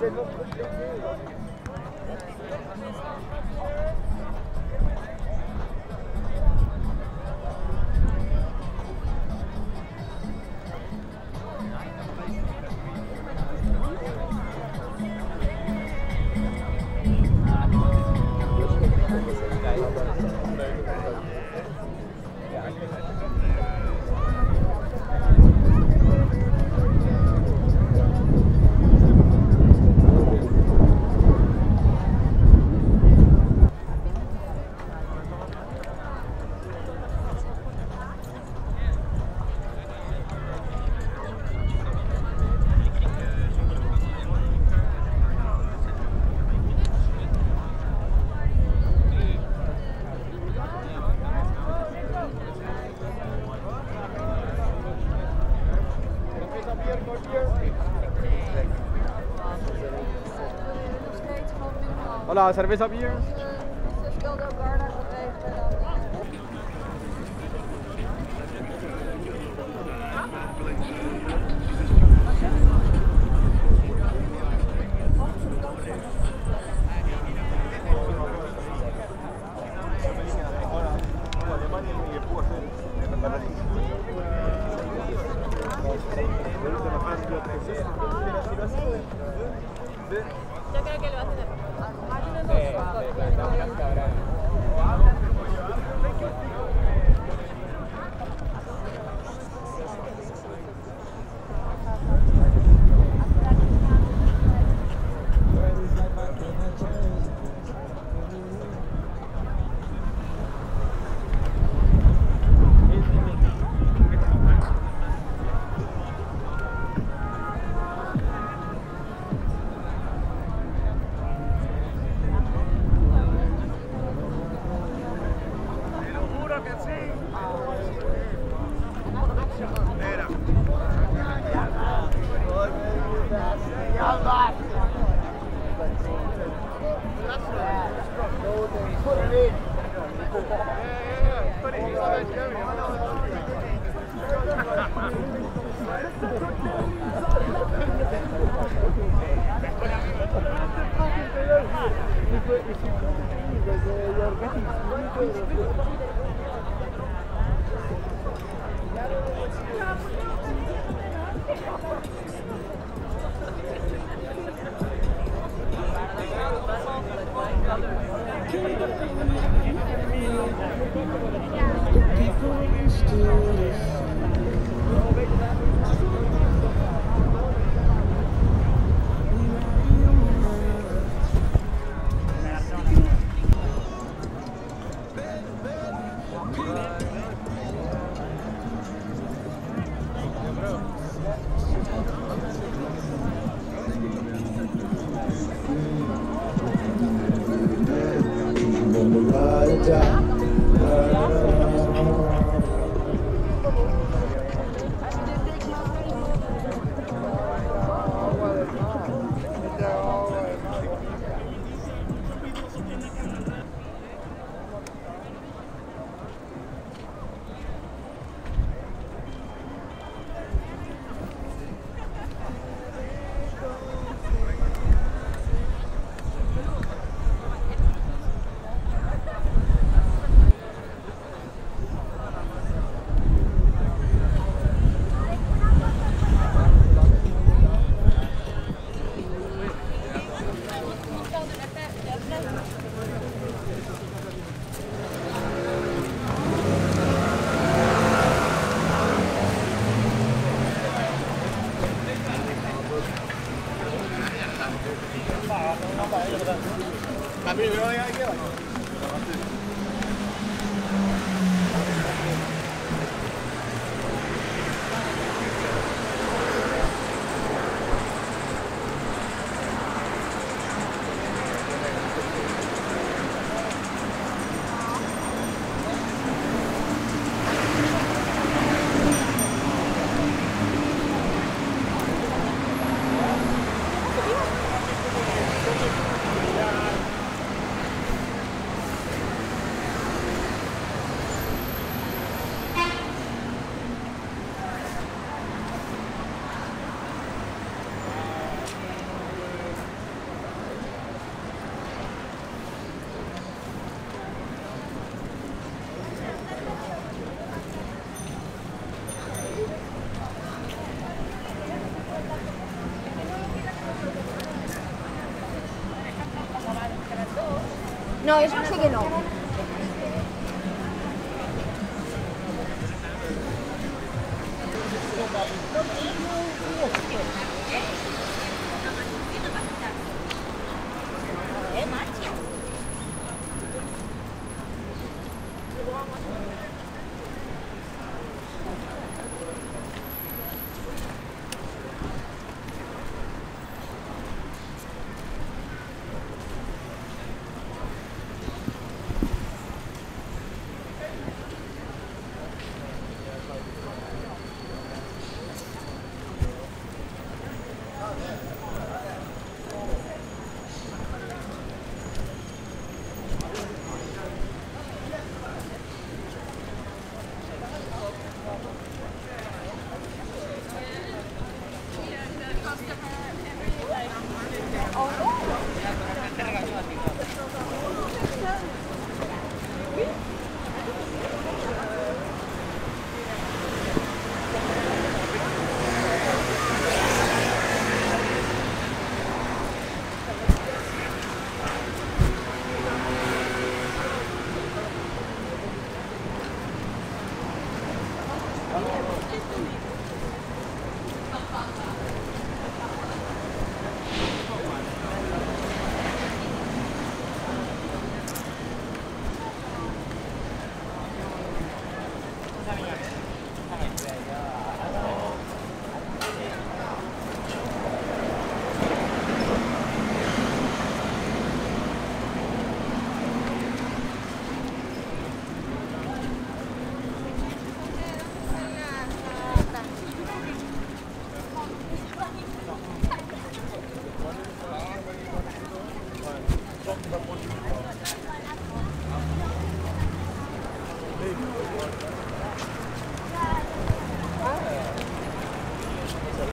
C'est Hola, cerveza beer. Yo creo que lo hacen Thank you. die. No, eso sí que no.